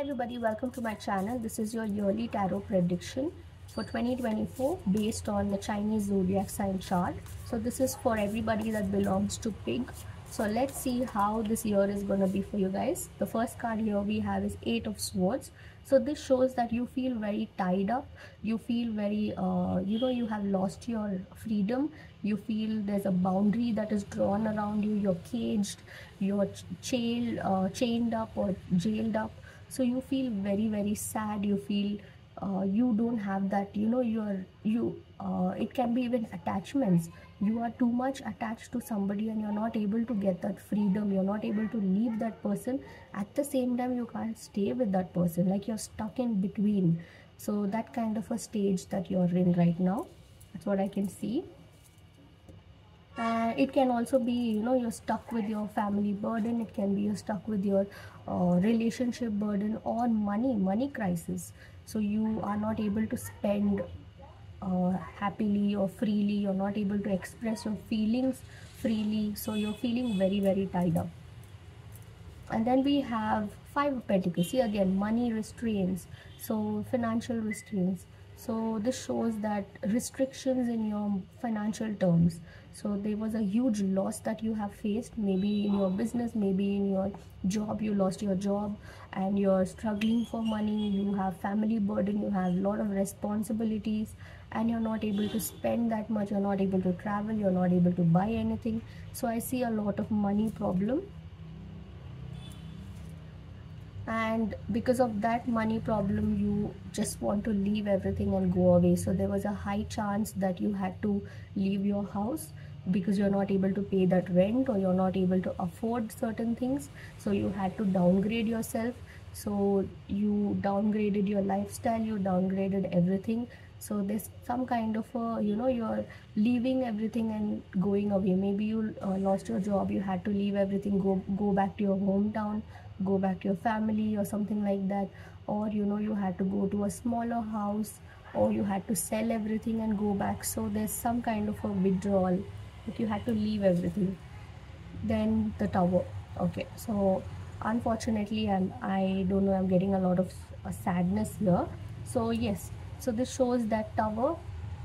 Everybody, welcome to my channel. This is your yearly tarot prediction for 2024 based on the Chinese zodiac sign chart. So this is for everybody that belongs to pig. So let's see how this year is going to be for you guys. The first card here we have is 8 of swords. So this shows that you feel very tied up. You feel very, uh, you know, you have lost your freedom. You feel there's a boundary that is drawn around you. You're caged, you're chained, uh, chained up or jailed up so you feel very very sad. You feel uh, you don't have that you know you're you uh, it can be even attachments. You are too much attached to somebody and you're not able to get that freedom. You're not able to leave that person. At the same time you can't stay with that person. Like you're stuck in between. So that kind of a stage that you're in right now. That's what i can see uh, it can also be you know you're stuck with your family burden. It can be you're stuck with your uh, relationship burden or money money crisis. So you are not able to spend uh, happily or freely. You're not able to express your feelings freely. So you're feeling very very tied up. And then we have five of pentacles. See again money restraints. So financial restraints so this shows that restrictions in your financial terms. So there was a huge loss that you have faced maybe in your business maybe in your job you lost your job and you're struggling for money you have family burden you have a lot of responsibilities and you're not able to spend that much you're not able to travel you're not able to buy anything. So i see a lot of money problem and because of that money problem you just want to leave everything and go away. So there was a high chance that you had to leave your house because you're not able to pay that rent or you're not able to afford certain things. So you had to downgrade yourself. So you downgraded your lifestyle you downgraded everything so there's some kind of a you know you're leaving everything and going away. Maybe you uh, lost your job you had to leave everything go go back to your hometown go back to your family or something like that. Or you know you had to go to a smaller house or you had to sell everything and go back. So there's some kind of a withdrawal. That you had to leave everything. Then the tower. Okay. So unfortunately i'm i don't know i'm getting a lot of uh, sadness here. So yes so this shows that tower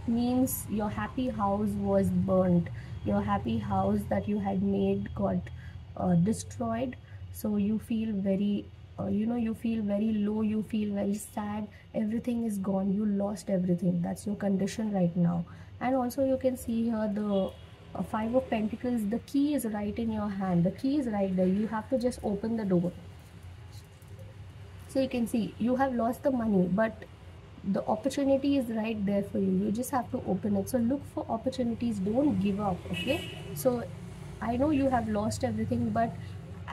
means your happy house was burnt. Your happy house that you had made got uh, destroyed. So you feel very uh, you know you feel very low you feel very sad. Everything is gone. You lost everything. That's your condition right now. And also you can see here the uh, five of pentacles. The key is right in your hand. The key is right there. You have to just open the door. So you can see you have lost the money but the opportunity is right there for you. You just have to open it. So look for opportunities. Don't give up okay? So i know you have lost everything but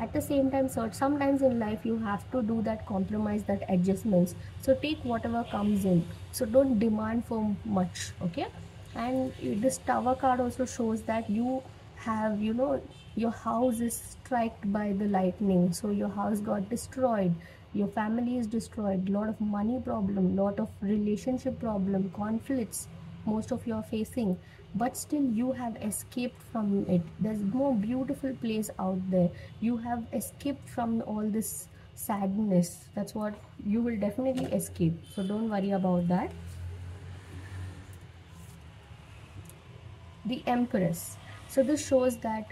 at the same time so sometimes in life you have to do that compromise that adjustments. So take whatever comes in. So don't demand for much okay? And this tower card also shows that you have you know your house is struck by the lightning. So your house got destroyed your family is destroyed. Lot of money problem lot of relationship problem conflicts most of you are facing. But still you have escaped from it. There's no beautiful place out there. You have escaped from all this sadness. That's what you will definitely escape. So don't worry about that. The empress. So this shows that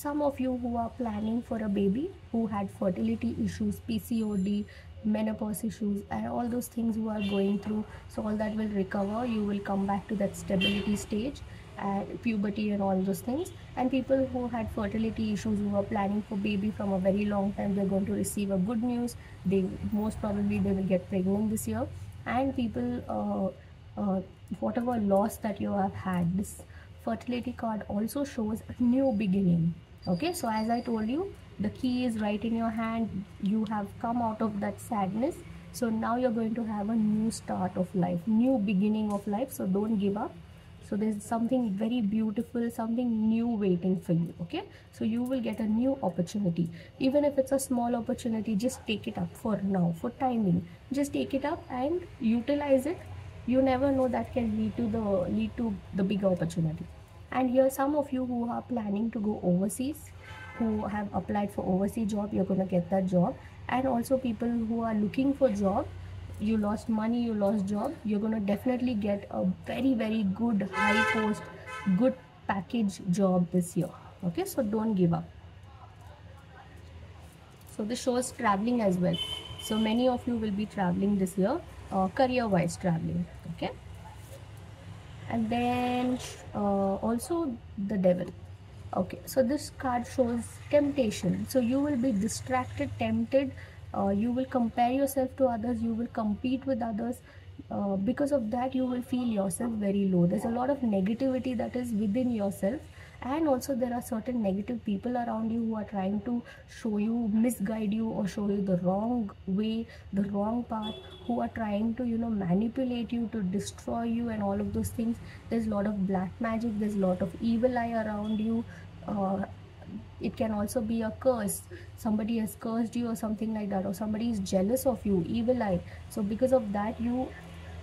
some of you who are planning for a baby who had fertility issues pcod menopause issues and all those things you are going through so all that will recover. You will come back to that stability stage and puberty and all those things. And people who had fertility issues who are planning for baby from a very long time they're going to receive a good news. They most probably they will get pregnant this year. And people uh, uh, whatever loss that you have had this fertility card also shows a new beginning okay so as i told you the key is right in your hand. You have come out of that sadness. So now you're going to have a new start of life new beginning of life. So don't give up. So there's something very beautiful something new waiting for you okay? So you will get a new opportunity. Even if it's a small opportunity just take it up for now for timing. Just take it up and utilize it. You never know that can lead to the lead to the big opportunity and here some of you who are planning to go overseas who have applied for overseas job you're going to get that job. And also people who are looking for job you lost money you lost job you're going to definitely get a very very good high post good package job this year. Okay so don't give up. So this shows traveling as well. So many of you will be traveling this year uh, career wise traveling okay and then uh, also the devil. Okay so this card shows temptation. So you will be distracted tempted. Uh, you will compare yourself to others. You will compete with others. Uh, because of that you will feel yourself very low. There's a lot of negativity that is within yourself and also there are certain negative people around you who are trying to show you misguide you or show you the wrong way the wrong path who are trying to you know manipulate you to destroy you and all of those things. There's a lot of black magic there's a lot of evil eye around you. Uh, it can also be a curse. Somebody has cursed you or something like that or somebody is jealous of you evil eye. So because of that you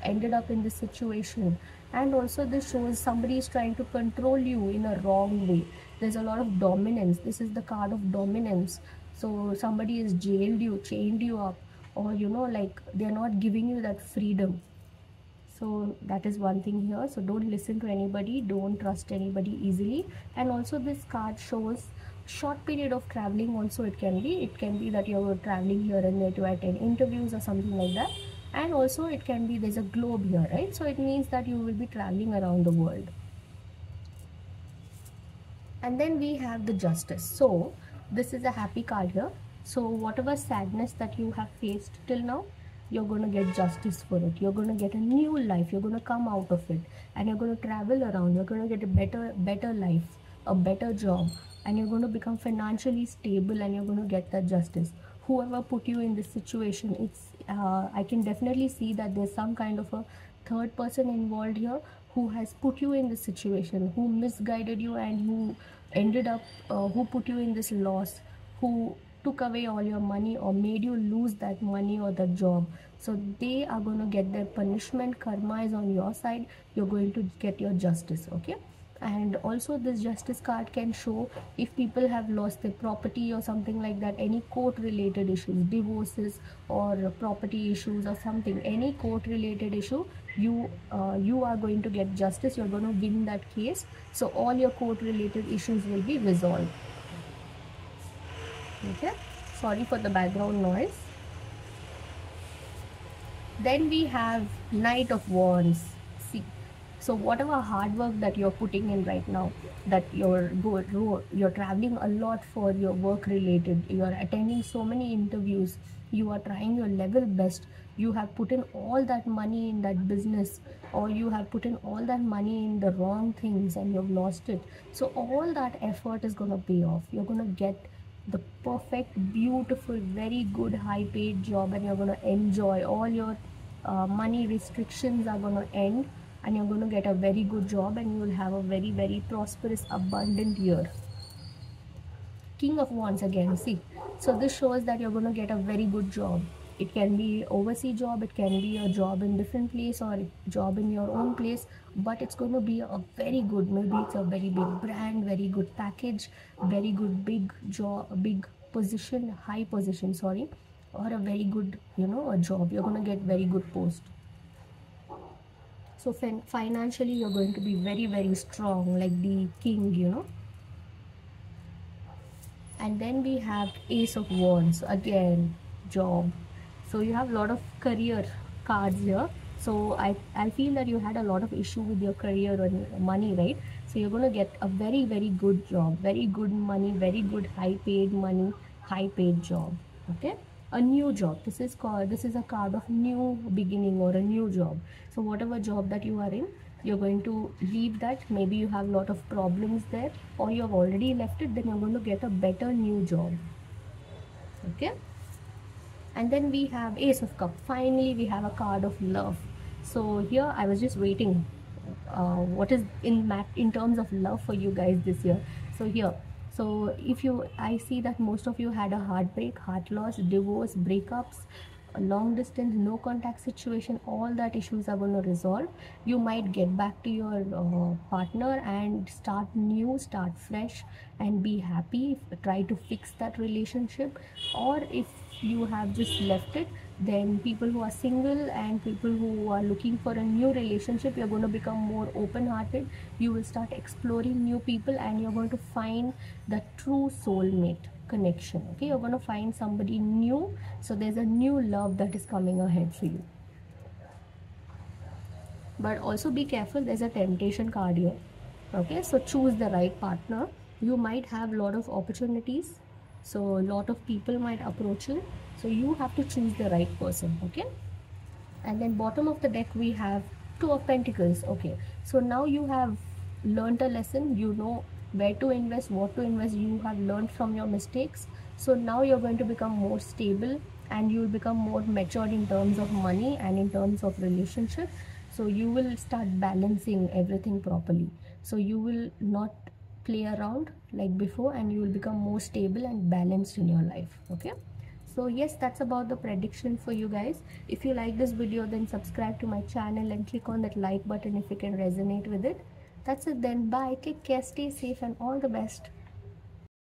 ended up in this situation and also this shows somebody is trying to control you in a wrong way. There's a lot of dominance. This is the card of dominance. So somebody has jailed you chained you up or you know like they're not giving you that freedom. So that is one thing here. So don't listen to anybody. Don't trust anybody easily. And also this card shows short period of traveling also it can be. It can be that you're traveling here and there to attend interviews or something like that and also it can be there's a globe here right? So it means that you will be traveling around the world. And then we have the justice. So this is a happy card here. So whatever sadness that you have faced till now you're going to get justice for it. You're going to get a new life. You're going to come out of it. And you're going to travel around. You're going to get a better better life a better job. And you're going to become financially stable and you're going to get that justice whoever put you in this situation it's uh, i can definitely see that there's some kind of a third person involved here who has put you in this situation who misguided you and who ended up uh, who put you in this loss who took away all your money or made you lose that money or that job. So they are going to get their punishment karma is on your side. You're going to get your justice okay and also this justice card can show if people have lost their property or something like that any court related issues divorces or property issues or something any court related issue you uh, you are going to get justice. You're going to win that case. So all your court related issues will be resolved. Okay? Sorry for the background noise. Then we have knight of wands so whatever hard work that you're putting in right now that you're you're traveling a lot for your work related you're attending so many interviews you are trying your level best you have put in all that money in that business or you have put in all that money in the wrong things and you've lost it. So all that effort is going to pay off. You're going to get the perfect beautiful very good high paid job and you're going to enjoy. All your uh, money restrictions are going to end and you're going to get a very good job and you will have a very very prosperous abundant year. King of wands again see. So this shows that you're going to get a very good job. It can be overseas job it can be a job in different place or job in your own place but it's going to be a very good maybe it's a very big brand very good package very good big job big position high position sorry or a very good you know a job. You're going to get very good post so fin financially you're going to be very very strong like the king you know. And then we have ace of wands again job. So you have a lot of career cards here. So i i feel that you had a lot of issue with your career and money right? So you're going to get a very very good job very good money very good high paid money high paid job okay a new job. This is called this is a card of new beginning or a new job. So whatever job that you are in you're going to leave that. Maybe you have a lot of problems there or you have already left it then you're going to get a better new job. Okay? And then we have ace of cup finally we have a card of love. So here i was just waiting uh, what is in map in terms of love for you guys this year. So here so if you i see that most of you had a heartbreak heart loss divorce breakups long distance no contact situation all that issues are going to resolve. You might get back to your uh, partner and start new start fresh and be happy try to fix that relationship. Or if you have just left it then people who are single and people who are looking for a new relationship you're going to become more open hearted you will start exploring new people and you're going to find the true soulmate connection okay? You're going to find somebody new. So there's a new love that is coming ahead for you. But also be careful there's a temptation card here okay? So choose the right partner. You might have a lot of opportunities so a lot of people might approach you so you have to choose the right person okay? And then bottom of the deck we have two of pentacles okay? So now you have learned a lesson. You know where to invest what to invest. You have learned from your mistakes. So now you're going to become more stable and you will become more mature in terms of money and in terms of relationship. So you will start balancing everything properly. So you will not play around like before and you will become more stable and balanced in your life okay so yes that's about the prediction for you guys if you like this video then subscribe to my channel and click on that like button if you can resonate with it that's it then. Bye. Take care. Stay safe and all the best.